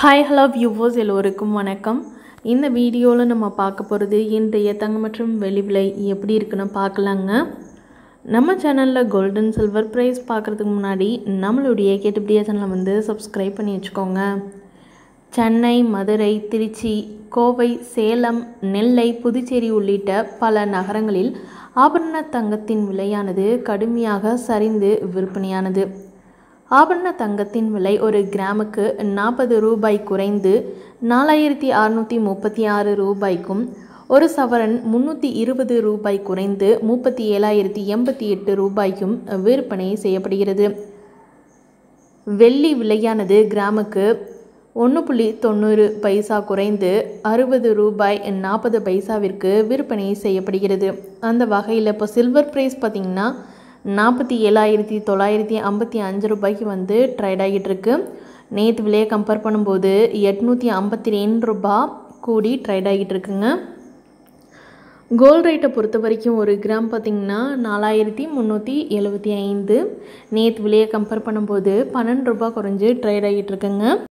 Hi hello viewers எல்லோருக்கும் வணக்கம். இந்த வீடியோவில் நம்ம பார்க்க போகிறது இன்றைய தங்கம் மற்றும் வெளி விலை எப்படி இருக்குன்னு பார்க்கலாங்க. நம்ம சேனலில் கோல்டன் சில்வர் ப்ரைஸ் பார்க்குறதுக்கு முன்னாடி நம்மளுடைய கேட்டுபடியா சேனலை வந்து சப்ஸ்கிரைப் பண்ணி வச்சுக்கோங்க. சென்னை மதுரை திருச்சி கோவை சேலம் நெல்லை புதுச்சேரி உள்ளிட்ட பல நகரங்களில் ஆபரண தங்கத்தின் விலையானது கடுமையாக சரிந்து விற்பனையானது. ஆபரண தங்கத்தின் விலை ஒரு கிராமுக்கு நாற்பது ரூபாய் குறைந்து நாலாயிரத்தி அறுநூற்றி முப்பத்தி ஆறு ரூபாய்க்கும் ஒரு சவரன் முந்நூற்றி இருபது ரூபாய் குறைந்து முப்பத்தி ஏழாயிரத்தி எண்பத்தி எட்டு ரூபாய்க்கும் விற்பனை செய்யப்படுகிறது. வெள்ளி விலையானது கிராமுக்கு ஒன்று புள்ளி தொண்ணூறு பைசா குறைந்து அறுபது ரூபாய் நாற்பது பைசாவிற்கு விற்பனை செய்யப்படுகிறது. அந்த வகையில் இப்போ சில்வர் ப்ரைஸ் பார்த்திங்கன்னா நாற்பத்தி ஏழாயிரத்தி தொள்ளாயிரத்தி ஐம்பத்தி அஞ்சு ரூபாய்க்கு வந்து ட்ரேட் ஆகிட்டு இருக்கு நேற்று விலையை கம்பேர் பண்ணும்போது எட்நூற்றி ஐம்பத்தி ரெண்டு ரூபா கூடி ட்ரேட் ஆகிட்டு இருக்குங்க கோல்ட் ரேட்டை பொறுத்த வரைக்கும் ஒரு கிராம் பார்த்திங்கன்னா நாலாயிரத்தி முந்நூற்றி எழுபத்தி ஐந்து. நேற்று விலையை கம்பேர் பண்ணும்போது பன்னெண்டு ரூபா குறைஞ்சி ட்ரேட் ஆகிட்டு இருக்குங்க